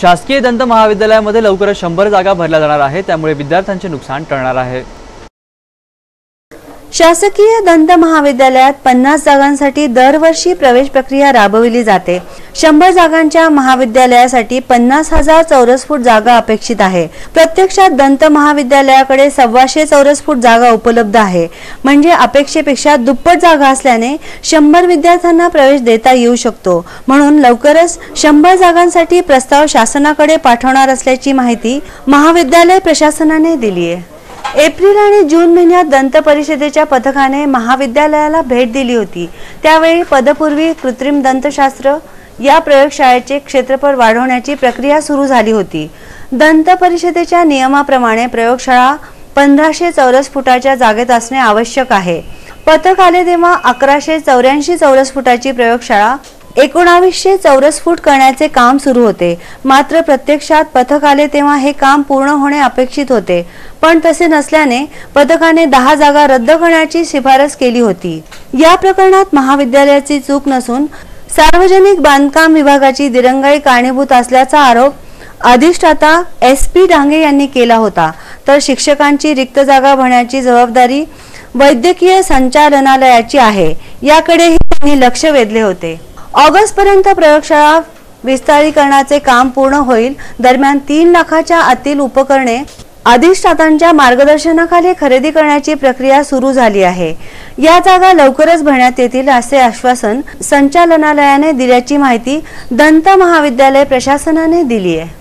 शासकीय दंत महाविद्यालयामध्ये लवकरच शंभर जागा भरल्या जाणार आहे त्यामुळे विद्यार्थ्यांचे नुकसान टळणार आहे. शासकीय दंत महाविद्यालयात पन्नास जागांसाठी दरवर्षी प्रवेश प्रक्रिया राबविली जाते. शंभर जागांच्या महाविद्यालयासाठी पन्नास हजार चौरस फूट जागा अपेक्षित आहे. प्रत्यक्षात दंत महाविद्यालयाकडे सव्वाशे चौरस फूट जागा उपलब्ध आहे. म्हणजे अपेक्षेपेक्षा दुप्पट जागा असल्याने शंभर विद्यार्थ्यांना प्रवेश देता येऊ शकतो. म्हणून लवकरच शंभर जागांसाठी प्रस्ताव शासनाकडे पाठवणार असल्याची माहिती महाविद्यालय प्रशासनाने दिली आहे एप्रिल आणि जून महिन्यात दंत परिषदेच्या पथकाने महाविद्यालयाला भेट दिली होती. त्यावेळी पदपूर्वी कृत्रिम दंतशास्त्र या प्रयोगशाळेचे क्षेत्रफळ वाढवण्याची प्रक्रिया सुरू झाली होती. दंत परिषदेच्या नियमाप्रमाणे प्रयोगशाळा पंधराशे चौरस फुटाच्या जागेत असणे आवश्यक आहे. पथक आले तेव्हा अकराशे चौऱ्याऐंशी चौरस फुटाची प्रयोगशाळा एकोणावीसशे चौरस फूट करण्याचे काम सुरू होते. मात्र प्रत्यक्षात पथक आले तेव्हा हे काम पूर्ण होणे अपेक्षित होते. पण तसे नसल्याने पथकाने दहा जागा रद्द करण्याची शिफारस केली होती. या प्रकरणात महाविद्यालयाची चूक नसून सार्वजनिक बांधकाम विभागाची दिरंगाई कारणीभूत असल्याचा आरोप अधिष्ठाता एस पी डांगे यांनी केला होता. तर शिक्षकांची रिक्त जागा भरण्याची जबाबदारी वैद्यकीय संचालनालयाची आहे. याकडेही त्यांनी लक्ष वेधले होते. ऑगस्ट पर्यंत प्रयोगशाळा विस्तारीकरणाचे काम पूर्ण होईल. दरम्यान तीन लाखाच्या आतील उपकरणे अधिष्ठातांच्या मार्गदर्शनाखाली खरेदी करण्याची प्रक्रिया सुरू झाली आहे. या जागा लवकरच भरण्यात येतील असे आश्वासन संचालनालयाने दिल्याची माहिती दंत महाविद्यालय प्रशासनाने दिली आहे.